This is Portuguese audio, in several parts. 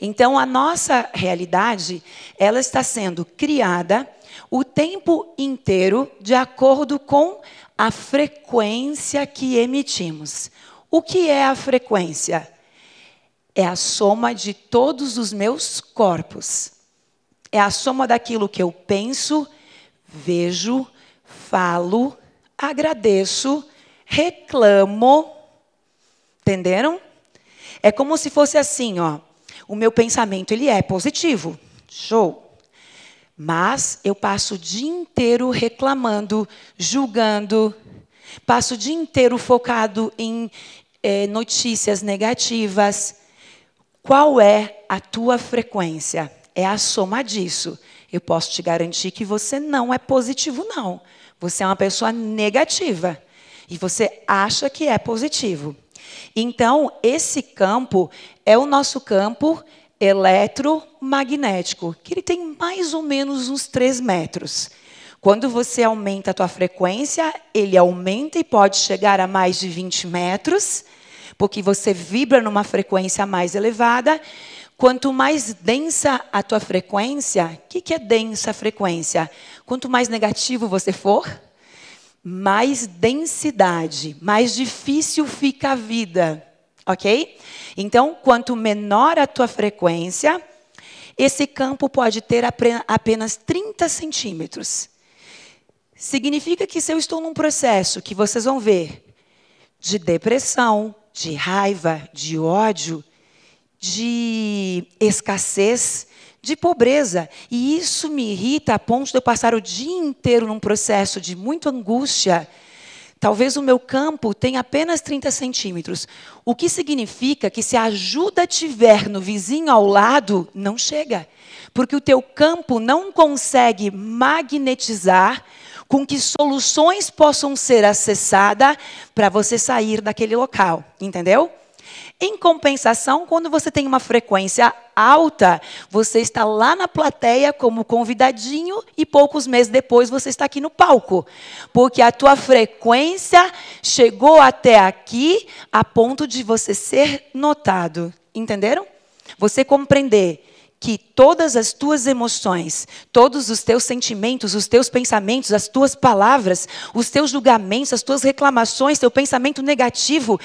Então, a nossa realidade, ela está sendo criada o tempo inteiro de acordo com a frequência que emitimos. O que é a frequência? É a soma de todos os meus corpos. É a soma daquilo que eu penso, vejo, falo, agradeço, reclamo. Entenderam? É como se fosse assim, ó. O meu pensamento ele é positivo. Show. Mas eu passo o dia inteiro reclamando, julgando, passo o dia inteiro focado em é, notícias negativas. Qual é a tua frequência? É a soma disso. Eu posso te garantir que você não é positivo, não. Você é uma pessoa negativa. E você acha que é positivo. Então, esse campo é o nosso campo eletromagnético, que ele tem mais ou menos uns 3 metros. Quando você aumenta a tua frequência, ele aumenta e pode chegar a mais de 20 metros, porque você vibra numa frequência mais elevada. Quanto mais densa a tua frequência, o que, que é densa a frequência? Quanto mais negativo você for, mais densidade, mais difícil fica a vida, ok? Então, quanto menor a tua frequência, esse campo pode ter apenas 30 centímetros. Significa que se eu estou num processo que vocês vão ver de depressão, de raiva, de ódio, de escassez, de pobreza. E isso me irrita a ponto de eu passar o dia inteiro num processo de muita angústia. Talvez o meu campo tenha apenas 30 centímetros. O que significa que se a ajuda tiver no vizinho ao lado, não chega. Porque o teu campo não consegue magnetizar com que soluções possam ser acessadas para você sair daquele local. Entendeu? Em compensação, quando você tem uma frequência alta, você está lá na plateia como convidadinho e poucos meses depois você está aqui no palco. Porque a tua frequência chegou até aqui a ponto de você ser notado. Entenderam? Você compreender que todas as tuas emoções, todos os teus sentimentos, os teus pensamentos, as tuas palavras, os teus julgamentos, as tuas reclamações, teu pensamento negativo,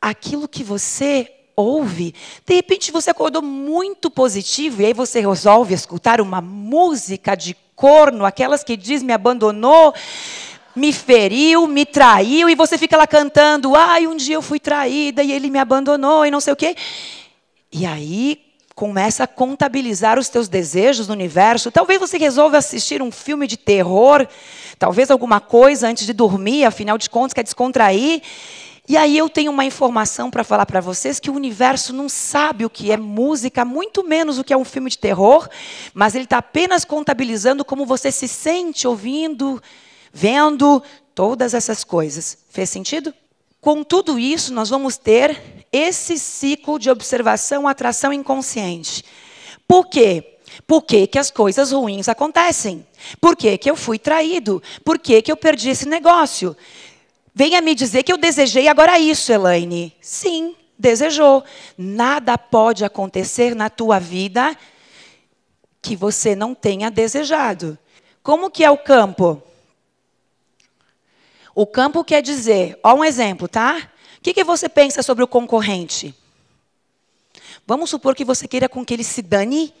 aquilo que você ouve, de repente você acordou muito positivo e aí você resolve escutar uma música de corno, aquelas que diz me abandonou, me feriu, me traiu e você fica lá cantando, ai, um dia eu fui traída e ele me abandonou e não sei o quê. E aí começa a contabilizar os teus desejos no universo. Talvez você resolva assistir um filme de terror, talvez alguma coisa antes de dormir, afinal de contas quer descontrair. E aí eu tenho uma informação para falar para vocês que o universo não sabe o que é música, muito menos o que é um filme de terror, mas ele está apenas contabilizando como você se sente ouvindo, vendo todas essas coisas. Fez sentido? Com tudo isso, nós vamos ter esse ciclo de observação, atração inconsciente. Por quê? Por que, que as coisas ruins acontecem? Por que, que eu fui traído? Por que, que eu perdi esse negócio? Venha me dizer que eu desejei agora isso, Elaine. Sim, desejou. Nada pode acontecer na tua vida que você não tenha desejado. Como que é o campo? O campo quer dizer, ó um exemplo, tá? O que, que você pensa sobre o concorrente? Vamos supor que você queira com que ele se dane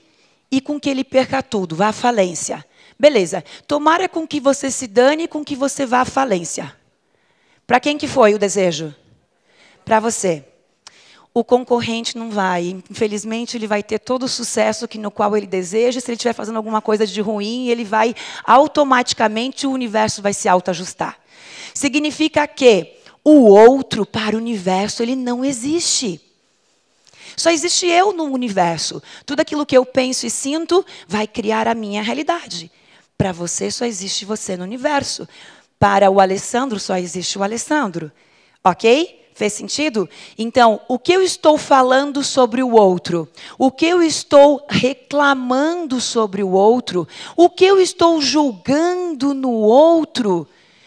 e com que ele perca tudo, vá à falência. Beleza. Tomara com que você se dane e com que você vá à falência. Para quem que foi o desejo? Para você. O concorrente não vai. Infelizmente, ele vai ter todo o sucesso que no qual ele deseja. Se ele estiver fazendo alguma coisa de ruim, ele vai automaticamente o universo vai se autoajustar. Significa que o outro para o universo ele não existe. Só existe eu no universo. Tudo aquilo que eu penso e sinto vai criar a minha realidade. Para você só existe você no universo. Para o Alessandro só existe o Alessandro. Ok? Fez sentido? Então, o que eu estou falando sobre o outro? O que eu estou reclamando sobre o outro? O que eu estou julgando no outro?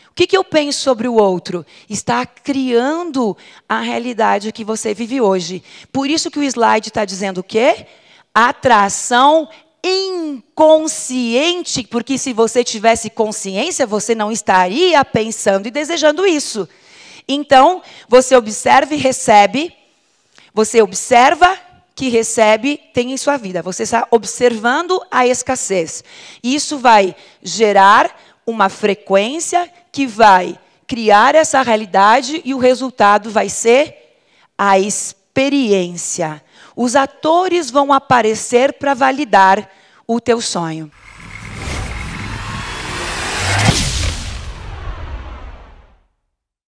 O que, que eu penso sobre o outro? Está criando a realidade que você vive hoje. Por isso que o slide está dizendo o quê? atração inconsciente, porque se você tivesse consciência, você não estaria pensando e desejando isso. Então, você observa e recebe, você observa que recebe, tem em sua vida. Você está observando a escassez. Isso vai gerar uma frequência que vai criar essa realidade e o resultado vai ser a experiência. Os atores vão aparecer para validar o teu sonho.